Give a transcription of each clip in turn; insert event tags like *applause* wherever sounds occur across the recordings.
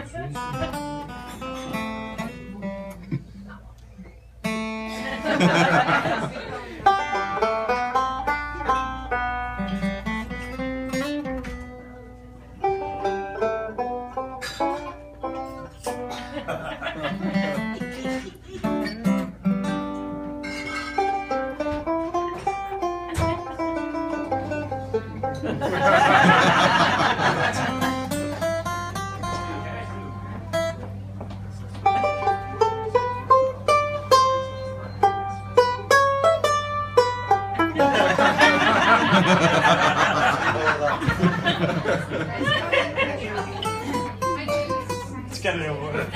Ha ha ha ha! With.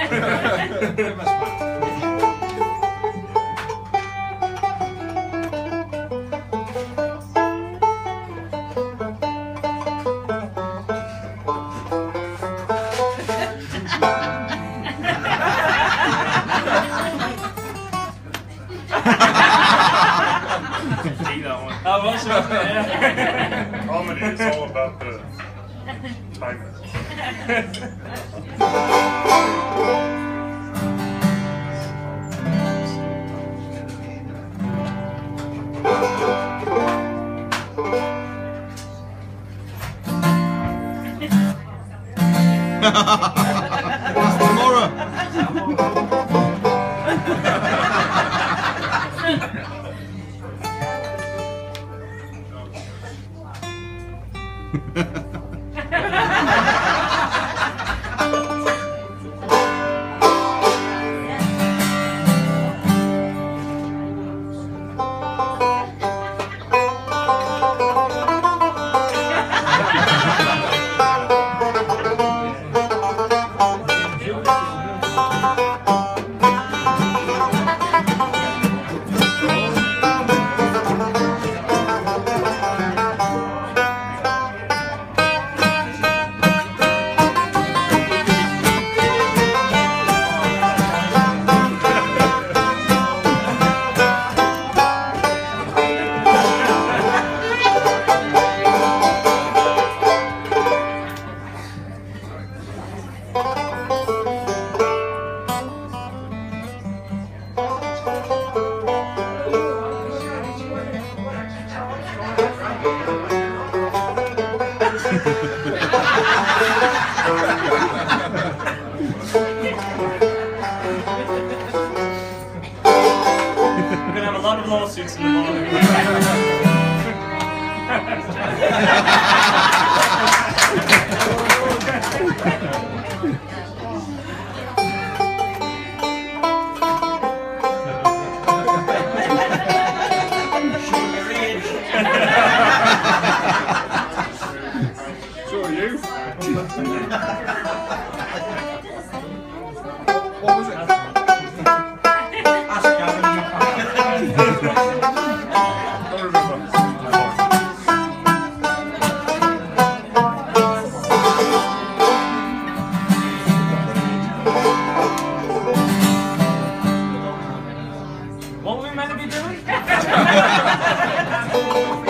Take that one. That was one, yeah. Comedy is all about the timing. Laura. *laughs* We're gonna have lawsuits in the morning. *laughs* So are you? What was it? I don't remember. What were we meant to be doing? *laughs*